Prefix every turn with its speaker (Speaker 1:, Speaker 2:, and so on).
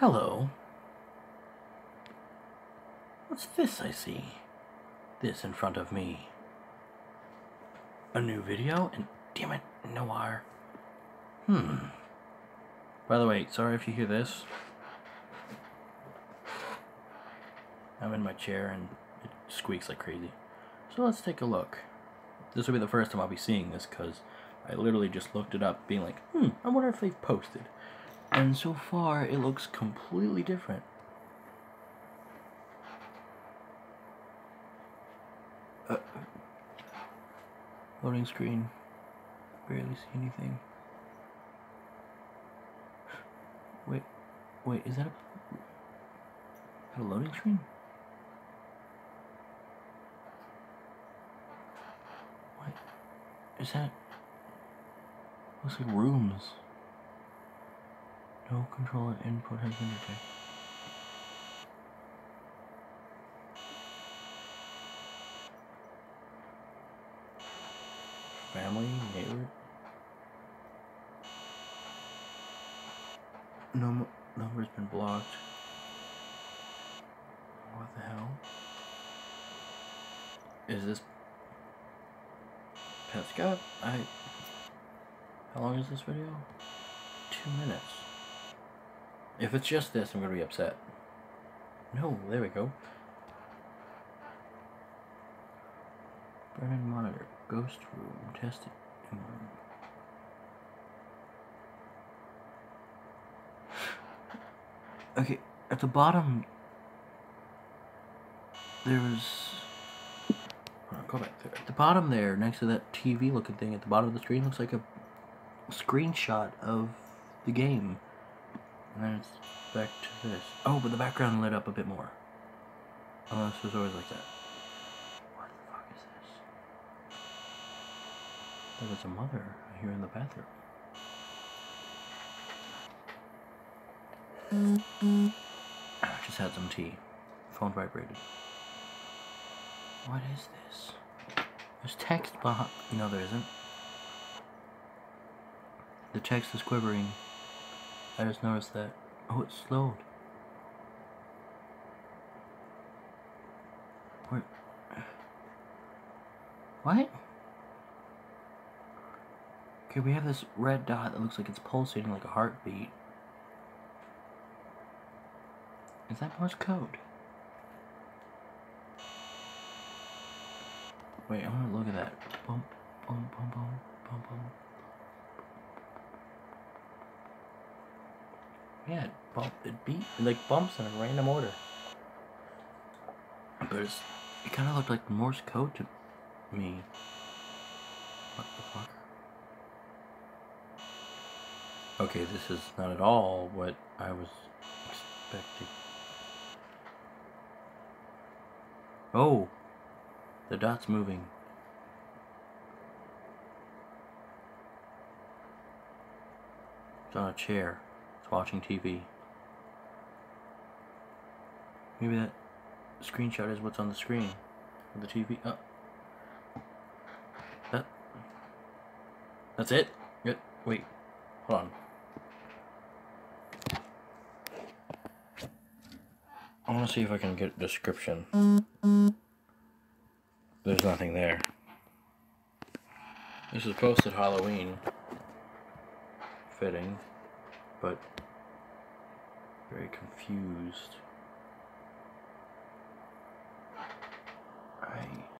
Speaker 1: Hello. What's this I see? This in front of me. A new video? And damn it, Noir. Hmm. By the way, sorry if you hear this. I'm in my chair and it squeaks like crazy. So let's take a look. This will be the first time I'll be seeing this because I literally just looked it up being like, hmm, I wonder if they've posted. And so far, it looks completely different. Uh, loading screen. Barely see anything. Wait, wait, is that a, a loading screen? What? Is that... Looks like rooms. No controller input has been detected. Family, neighbor. No number's been blocked. What the hell? Is this Petscop? I. How long is this video? Two minutes. If it's just this, I'm gonna be upset. No, there we go. Burn-in monitor, ghost room, testing room. Okay, at the bottom, there's. Go back there. At the bottom there, next to that TV looking thing at the bottom of the screen, looks like a screenshot of the game. And then it's back to this. Oh, but the background lit up a bit more. Oh, this was always like that. What the fuck is this? There was a mother here in the bathroom. I just had some tea. Phone vibrated. What is this? There's text behind. No, there isn't. The text is quivering. I just noticed that. Oh, it slowed. Where? What? Okay, we have this red dot that looks like it's pulsating like a heartbeat. Is that Morse code? Wait, I want to look at that. Bump, bump, bump, bump, bump, bump. Yeah, it bump, it beat, it like bumps in a random order. But it's, it kind of looked like Morse code to me. What the fuck? Okay, this is not at all what I was expecting. Oh, the dot's moving. It's on a chair. Watching TV. Maybe that screenshot is what's on the screen of the TV. Oh. That. That's it? Good. Wait. Hold on. I want to see if I can get a description. There's nothing there. This is posted Halloween. Fitting, but very confused.